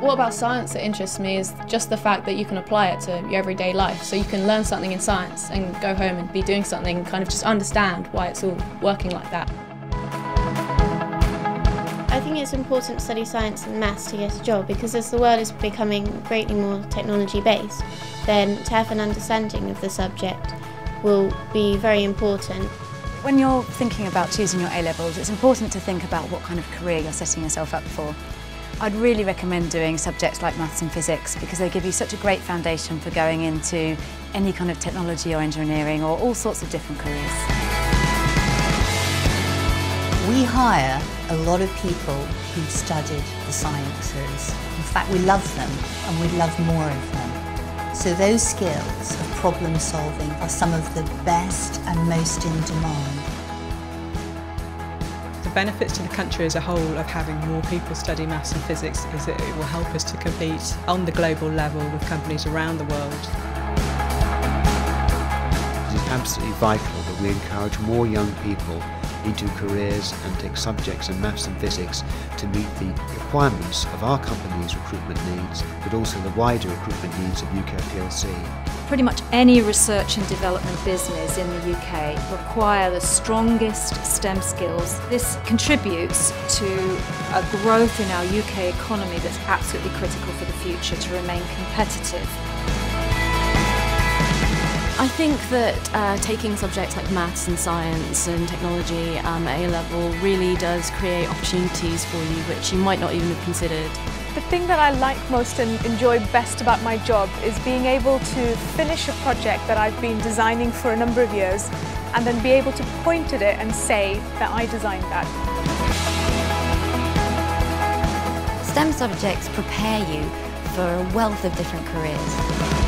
What about science that interests me is just the fact that you can apply it to your everyday life. So you can learn something in science and go home and be doing something, and kind of just understand why it's all working like that. I think it's important to study science and maths to get a job because as the world is becoming greatly more technology based, then to have an understanding of the subject will be very important. When you're thinking about choosing your A-levels, it's important to think about what kind of career you're setting yourself up for. I'd really recommend doing subjects like maths and physics because they give you such a great foundation for going into any kind of technology or engineering or all sorts of different careers. We hire a lot of people who've studied the sciences. In fact, we love them and we'd love more of them. So those skills of problem solving are some of the best and most in demand benefits to the country as a whole of having more people study maths and physics is that it will help us to compete on the global level with companies around the world. It is absolutely vital that we encourage more young people into careers and take subjects in maths and physics to meet the requirements of our company's recruitment needs, but also the wider recruitment needs of UK PLC. Pretty much any research and development business in the UK require the strongest STEM skills. This contributes to a growth in our UK economy that's absolutely critical for the future to remain competitive. I think that uh, taking subjects like maths and science and technology um, at A-level really does create opportunities for you which you might not even have considered. The thing that I like most and enjoy best about my job is being able to finish a project that I've been designing for a number of years and then be able to point at it and say that I designed that. STEM subjects prepare you for a wealth of different careers.